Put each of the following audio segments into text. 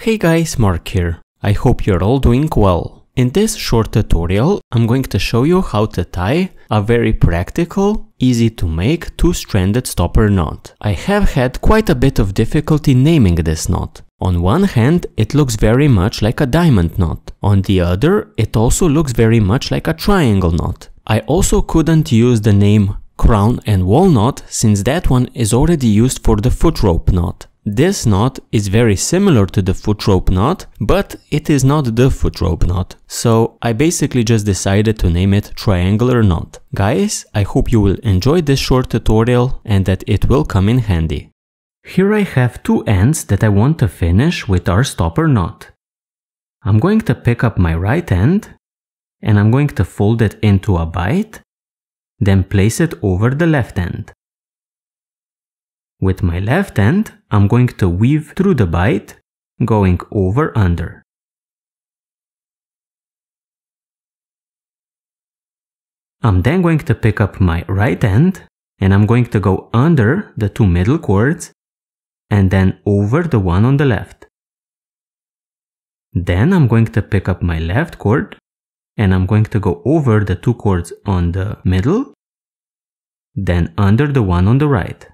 Hey guys, Mark here. I hope you're all doing well. In this short tutorial, I'm going to show you how to tie a very practical, easy to make two-stranded stopper knot. I have had quite a bit of difficulty naming this knot. On one hand, it looks very much like a diamond knot. On the other, it also looks very much like a triangle knot. I also couldn't use the name crown and wall knot since that one is already used for the foot rope knot. This knot is very similar to the foot rope knot, but it is not the foot rope knot. So I basically just decided to name it triangular knot. Guys, I hope you will enjoy this short tutorial and that it will come in handy. Here I have two ends that I want to finish with our stopper knot. I'm going to pick up my right end and I'm going to fold it into a bight, then place it over the left end. With my left hand, I'm going to weave through the bight, going over under. I'm then going to pick up my right hand and I'm going to go under the two middle cords and then over the one on the left. Then I'm going to pick up my left cord and I'm going to go over the two cords on the middle, then under the one on the right.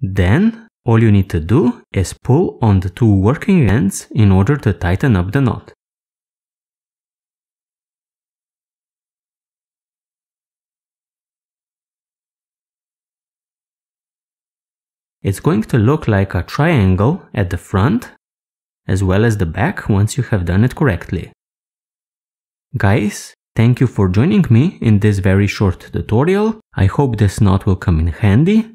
Then all you need to do is pull on the two working ends in order to tighten up the knot. It's going to look like a triangle at the front as well as the back once you have done it correctly. Guys, thank you for joining me in this very short tutorial. I hope this knot will come in handy